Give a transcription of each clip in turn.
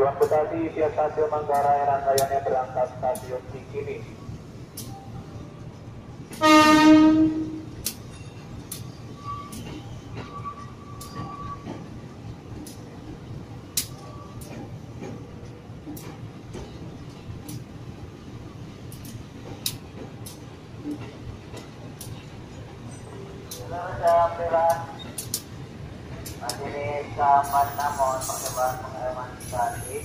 Tujuan Bekasi via stasiun Manggarai rangkaiannya berangkat stasiun Cikini. Alhamdulillah keempat, mohon percobaan pengereman balik.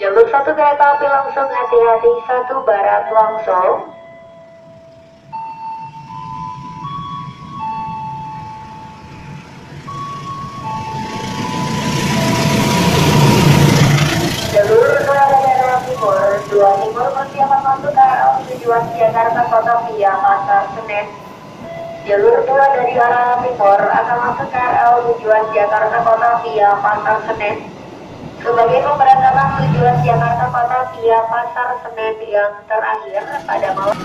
Jalur satu kereta api langsung hati-hati satu barat langsung. Jalur 2 kereta timur, dua timur persiapan masuk ke tujuan Jakarta Kota via Pasar Senen. Jalur 2 dari arah timur akan masuk ke arah tujuan Jakarta Kota via Pasar Senen. Sebagai pemberangkatan via Pasar Senen yang terakhir pada malam